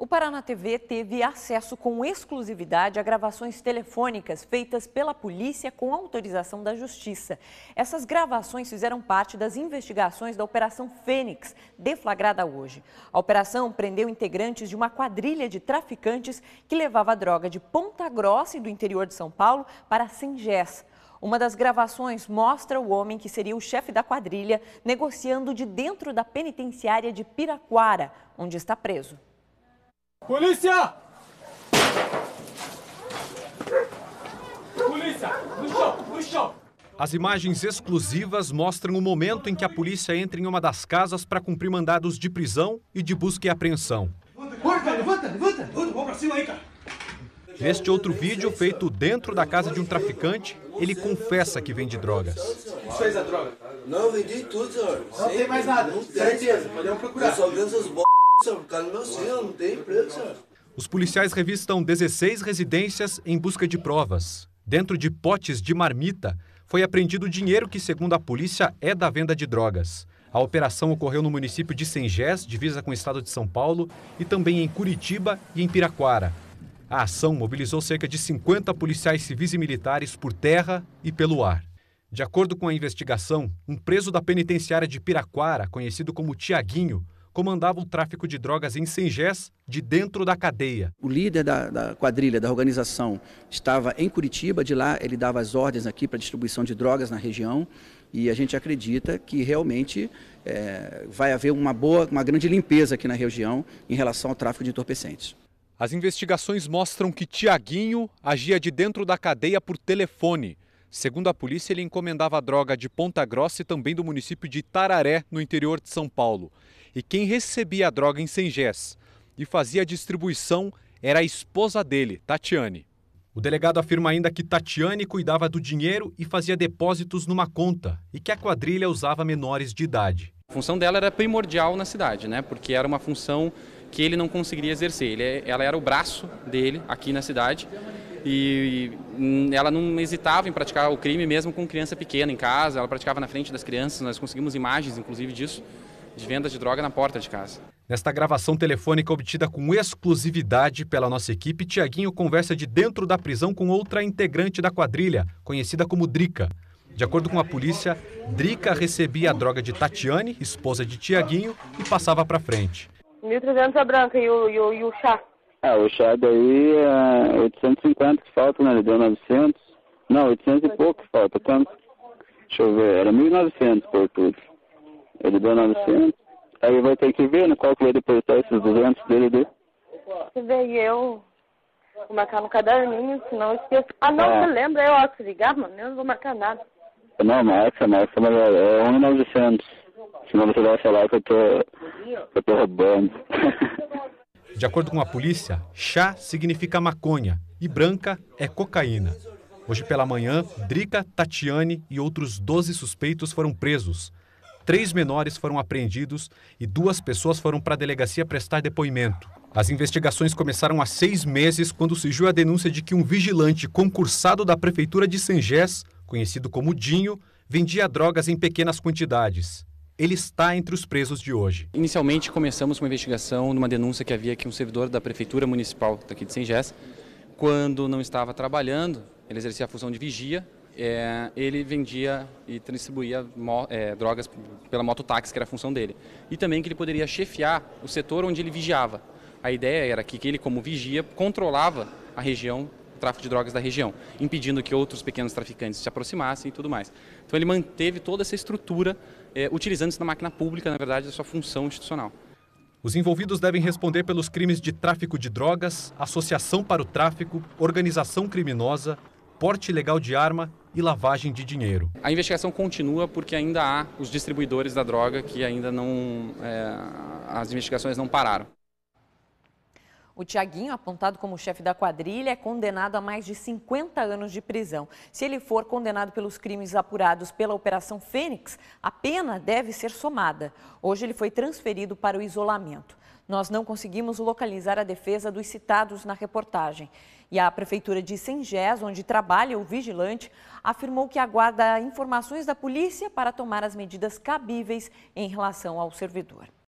O Paraná TV teve acesso com exclusividade a gravações telefônicas feitas pela polícia com autorização da Justiça. Essas gravações fizeram parte das investigações da Operação Fênix, deflagrada hoje. A operação prendeu integrantes de uma quadrilha de traficantes que levava droga de Ponta Grossa e do interior de São Paulo para Sengés. Uma das gravações mostra o homem que seria o chefe da quadrilha negociando de dentro da penitenciária de Piraquara, onde está preso. Polícia! Polícia! No chão! No chão! As imagens exclusivas mostram o momento em que a polícia entra em uma das casas para cumprir mandados de prisão e de busca e apreensão. Levanta, levanta, levanta! Vamos pra cima aí, cara! Neste outro vídeo, feito dentro da casa de um traficante, ele confessa que vende drogas. Isso fez a droga? Não, vendi tudo, senhor. Não tem mais nada. Não tem. Certeza, podemos procurar. Eu só vendo essas b... é. Os policiais revistam 16 residências em busca de provas. Dentro de potes de marmita, foi apreendido dinheiro que, segundo a polícia, é da venda de drogas. A operação ocorreu no município de Sengés, divisa com o estado de São Paulo, e também em Curitiba e em Piraquara. A ação mobilizou cerca de 50 policiais civis e militares por terra e pelo ar. De acordo com a investigação, um preso da penitenciária de Piraquara, conhecido como Tiaguinho, comandava o tráfico de drogas em Sengés, de dentro da cadeia. O líder da, da, quadrilha, da organização, estava em Curitiba, de lá ele dava as ordens aqui para distribuição de drogas na região e a gente acredita que realmente é, vai haver uma boa, uma grande limpeza aqui na região em relação ao tráfico de entorpecentes. As investigações mostram que Tiaguinho agia de dentro da cadeia por telefone. Segundo a polícia, ele encomendava droga de Ponta Grossa e também do município de Tararé, no interior de São Paulo. E quem recebia a droga em Sengés e fazia a distribuição era a esposa dele, Tatiane. O delegado afirma ainda que Tatiane cuidava do dinheiro e fazia depósitos numa conta e que a quadrilha usava menores de idade. A função dela era primordial na cidade, né? porque era uma função que ele não conseguiria exercer. Ele, ela era o braço dele aqui na cidade e, e ela não hesitava em praticar o crime mesmo com criança pequena em casa, ela praticava na frente das crianças, nós conseguimos imagens inclusive disso, de venda de droga na porta de casa. Nesta gravação telefônica obtida com exclusividade pela nossa equipe, Tiaguinho conversa de dentro da prisão com outra integrante da quadrilha, conhecida como Drica. De acordo com a polícia, Drica recebia a droga de Tatiane, esposa de Tiaguinho, e passava para frente. 1.300 a branca e o, e, o, e o chá? Ah, o chá daí é 850 que falta, né? Ele deu 900. Não, 800 e pouco que falta. Quanto? Deixa eu ver, era 1.900 por tudo. Ele deu 900. Aí vai ter que ver, né? Qual que vai depositar esses 200 dele dele. Você vê, e eu vou marcar no caderninho, senão eu esqueço. Ah, não, ah. você lembra? Eu, se ligar, mano, eu não vou marcar nada. Não, marca, marca, mas é 1.900. Senão você vai falar que eu tô, eu tô roubando. De acordo com a polícia, chá significa maconha e branca é cocaína. Hoje pela manhã, Drica, Tatiane e outros 12 suspeitos foram presos. Três menores foram apreendidos e duas pessoas foram para a delegacia prestar depoimento. As investigações começaram há seis meses quando surgiu a denúncia de que um vigilante concursado da prefeitura de Sengés, conhecido como Dinho, vendia drogas em pequenas quantidades ele está entre os presos de hoje. Inicialmente começamos com uma investigação numa denúncia que havia que um servidor da Prefeitura Municipal daqui de Sengés, quando não estava trabalhando, ele exercia a função de vigia, é, ele vendia e distribuía é, drogas pela mototáxi, que era a função dele. E também que ele poderia chefiar o setor onde ele vigiava. A ideia era que ele, como vigia, controlava a região tráfico de drogas da região, impedindo que outros pequenos traficantes se aproximassem e tudo mais. Então ele manteve toda essa estrutura, é, utilizando-se na máquina pública, na verdade, da sua função institucional. Os envolvidos devem responder pelos crimes de tráfico de drogas, associação para o tráfico, organização criminosa, porte ilegal de arma e lavagem de dinheiro. A investigação continua porque ainda há os distribuidores da droga que ainda não. É, as investigações não pararam. O Tiaguinho, apontado como chefe da quadrilha, é condenado a mais de 50 anos de prisão. Se ele for condenado pelos crimes apurados pela Operação Fênix, a pena deve ser somada. Hoje ele foi transferido para o isolamento. Nós não conseguimos localizar a defesa dos citados na reportagem. E a Prefeitura de Sengés, onde trabalha o vigilante, afirmou que aguarda informações da polícia para tomar as medidas cabíveis em relação ao servidor.